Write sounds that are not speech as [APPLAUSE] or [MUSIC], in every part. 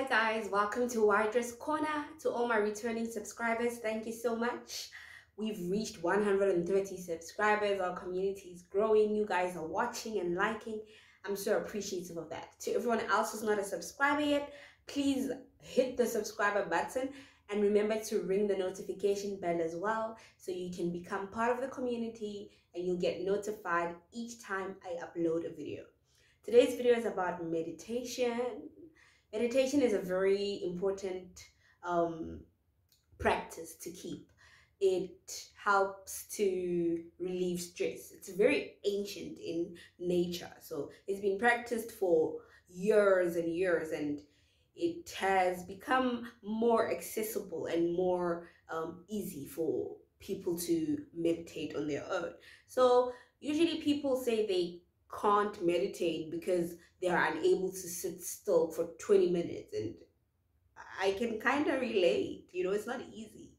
Hi guys, welcome to Wydras' Corner. To all my returning subscribers, thank you so much. We've reached 130 subscribers. Our community is growing. You guys are watching and liking. I'm so appreciative of that. To everyone else who's not a subscriber yet, please hit the subscriber button and remember to ring the notification bell as well so you can become part of the community and you'll get notified each time I upload a video. Today's video is about meditation meditation is a very important um, practice to keep. It helps to relieve stress. It's very ancient in nature. So it's been practiced for years and years and it has become more accessible and more um, easy for people to meditate on their own. So usually people say they can't meditate because they are unable to sit still for 20 minutes. And i can kind of relate you know it's not easy.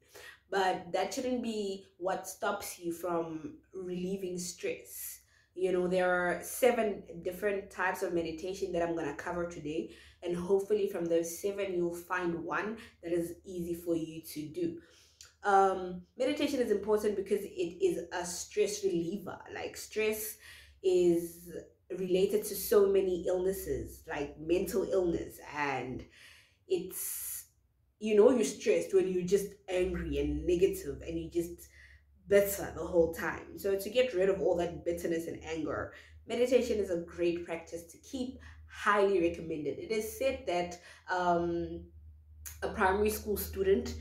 But that shouldn't be what stops you from relieving stress. You know there are seven different types of meditation that i'm going to cover today and hopefully from those seven you'll find one that is easy for you to do. Um meditation is important because it is a stress reliever. Like stress is related to so many illnesses like mental illness and it's you know you're stressed when you're just angry and negative and you just bitter the whole time. So to get rid of all that bitterness and anger meditation is a great practice to keep highly recommended. It is said that um, a primary school student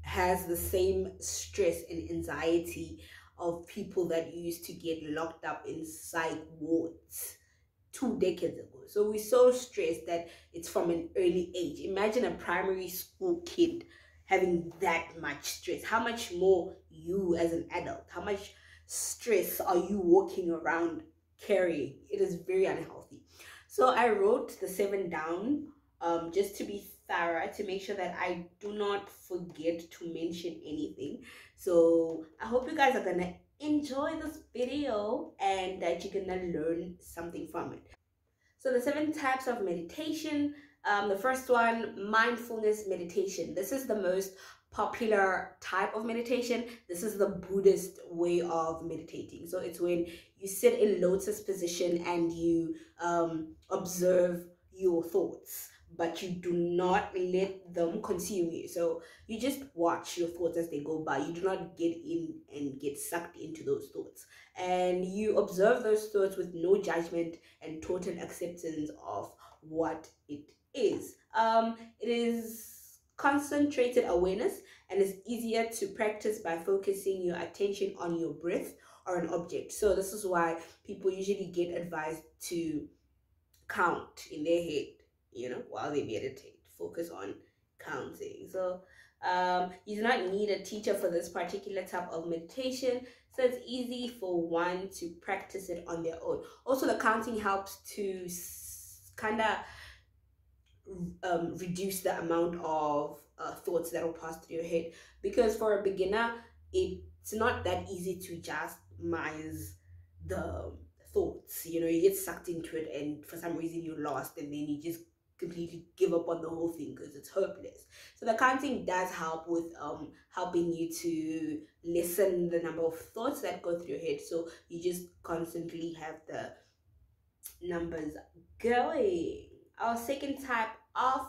has the same stress and anxiety of people that used to get locked up in psych wards two decades ago. So we're so stressed that it's from an early age. Imagine a primary school kid having that much stress. How much more you as an adult? How much stress are you walking around carrying? It is very unhealthy. So I wrote the seven down um, just to be thorough to make sure that I do not forget to mention anything. So I hope you guys are gonna enjoy this video and that you're gonna learn something from it. So the seven types of meditation. Um, the first one, mindfulness meditation. This is the most popular type of meditation. This is the Buddhist way of meditating. So it's when you sit in lotus position and you um, observe your thoughts but you do not let them consume you. So you just watch your thoughts as they go by. You do not get in and get sucked into those thoughts. And you observe those thoughts with no judgment and total acceptance of what it is. Um, it is concentrated awareness and is easier to practice by focusing your attention on your breath or an object. So this is why people usually get advised to count in their head you know, while they meditate. Focus on counting. So um, you do not need a teacher for this particular type of meditation. So it's easy for one to practice it on their own. Also, the counting helps to kind of um, reduce the amount of uh, thoughts that will pass through your head. Because for a beginner, it's not that easy to just minimize the thoughts. You know, you get sucked into it, and for some reason you're lost, and then you just completely give up on the whole thing because it's hopeless. So the counting does help with um helping you to lessen the number of thoughts that go through your head. So you just constantly have the numbers going. Our second type of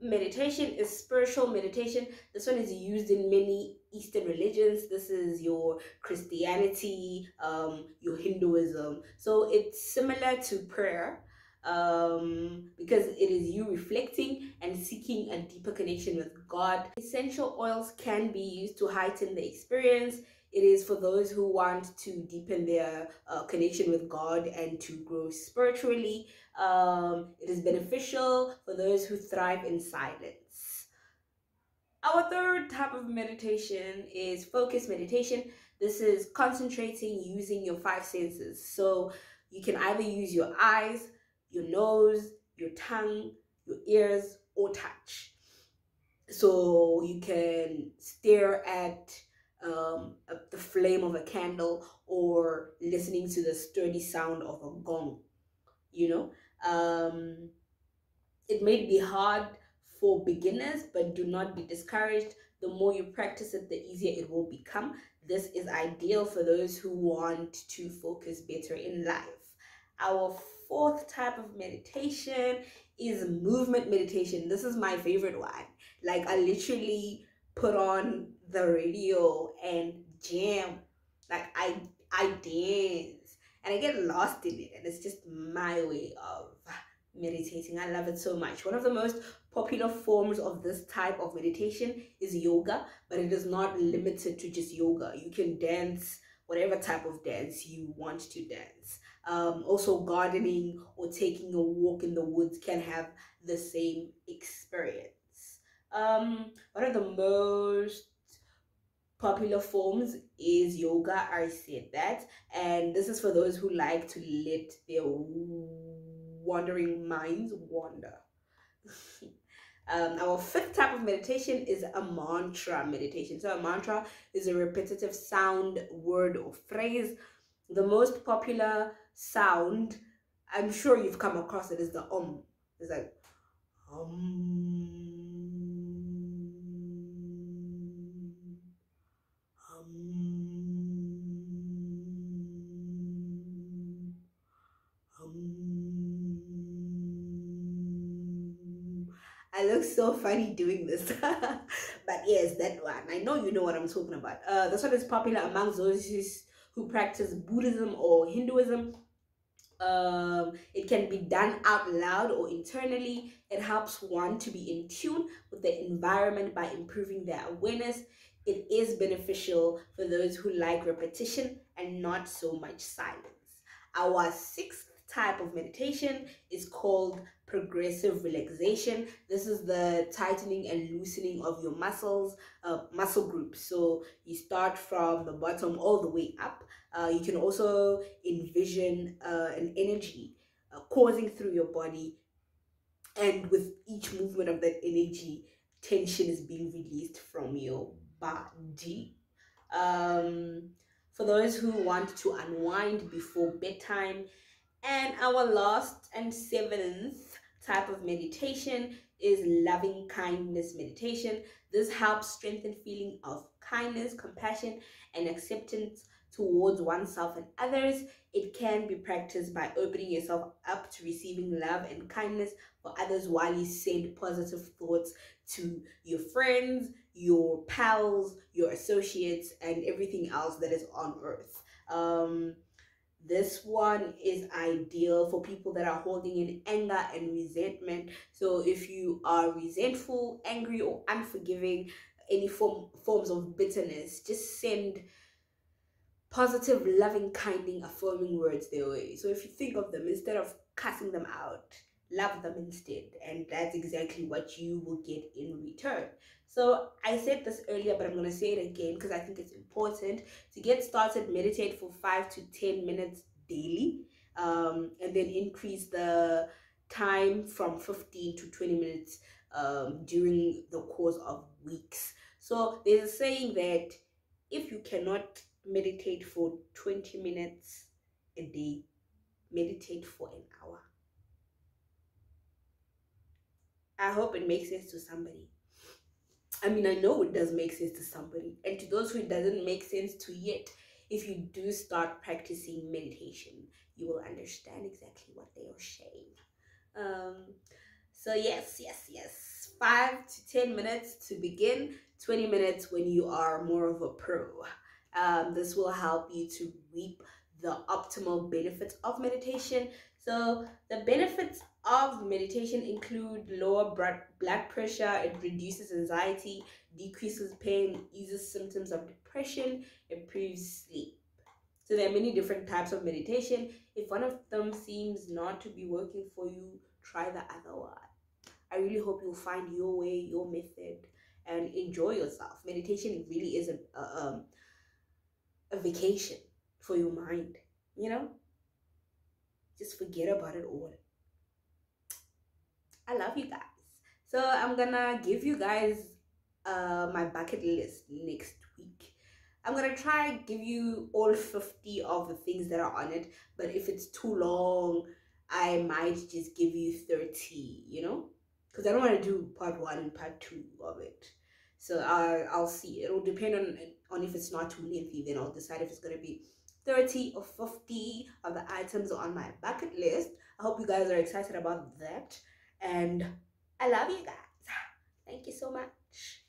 meditation is spiritual meditation. This one is used in many Eastern religions. This is your Christianity, um, your Hinduism. So it's similar to prayer um, because it is you reflecting and seeking a deeper connection with God. Essential oils can be used to heighten the experience. It is for those who want to deepen their uh, connection with God and to grow spiritually. Um, it is beneficial for those who thrive in silence. Our third type of meditation is focus meditation. This is concentrating using your five senses. So you can either use your eyes, your nose, your tongue, your ears, or touch. So you can stare at um, the flame of a candle or listening to the sturdy sound of a gong. You know, um, it may be hard for beginners, but do not be discouraged. The more you practice it, the easier it will become. This is ideal for those who want to focus better in life. Our fourth type of meditation is movement meditation. This is my favorite one. Like, I literally put on the radio and jam. Like, I I dance and I get lost in it, and it's just my way of meditating. I love it so much. One of the most popular forms of this type of meditation is yoga, but it is not limited to just yoga. You can dance whatever type of dance you want to dance. Um, also, gardening or taking a walk in the woods can have the same experience. Um, one of the most popular forms is yoga. I said that, and this is for those who like to let their wandering minds wander. [LAUGHS] um, our fifth type of meditation is a mantra meditation. So, a mantra is a repetitive sound, word, or phrase. The most popular sound, I'm sure you've come across it, is the om. It's like um I look so funny doing this. [LAUGHS] but yes, that one. I know you know what I'm talking about. Uh, this one is popular amongst those who practice Buddhism or Hinduism. Um, it can be done out loud or internally. It helps one to be in tune with the environment by improving their awareness. It is beneficial for those who like repetition and not so much silence. Our sixth type of meditation is called progressive relaxation. This is the tightening and loosening of your muscles, uh, muscle groups. So you start from the bottom all the way up. Uh, you can also envision uh, an energy uh, coursing through your body. And with each movement of that energy, tension is being released from your body. Um, for those who want to unwind before bedtime, and our last and seventh type of meditation is loving kindness meditation. This helps strengthen feeling of kindness, compassion, and acceptance towards oneself and others. It can be practiced by opening yourself up to receiving love and kindness for others while you send positive thoughts to your friends, your pals, your associates, and everything else that is on earth. Um, this one is ideal for people that are holding in anger and resentment. So if you are resentful, angry, or unforgiving, any form forms of bitterness, just send positive, loving, kinding, affirming words their way. So if you think of them instead of cussing them out, love them instead and that's exactly what you will get in return so i said this earlier but i'm going to say it again because i think it's important. To get started meditate for five to ten minutes daily um, and then increase the time from 15 to 20 minutes um, during the course of weeks. So there's a saying that if you cannot meditate for 20 minutes a day meditate for an hour. I hope it makes sense to somebody. I mean, I know it does make sense to somebody. And to those who it doesn't make sense to yet, if you do start practicing meditation, you will understand exactly what they are saying. Um, so yes, yes, yes. Five to 10 minutes to begin, 20 minutes when you are more of a pro. Um, this will help you to reap the optimal benefits of meditation. So the benefits of meditation include lower blood pressure, it reduces anxiety, decreases pain, eases symptoms of depression, improves sleep. So there are many different types of meditation. If one of them seems not to be working for you, try the other one. I really hope you'll find your way, your method, and enjoy yourself. Meditation really is a, a, um, a vacation for your mind, you know? Just forget about it all. I love you guys. So I'm gonna give you guys uh, my bucket list next week. I'm gonna try give you all 50 of the things that are on it, but if it's too long, I might just give you 30, you know? because I don't want to do part one and part two of it. So uh, I'll see. It'll depend on on if it's not too lengthy. Then I'll decide if it's gonna be 30 or 50 of the items on my bucket list. I hope you guys are excited about that. And I love you guys. [SIGHS] Thank you so much.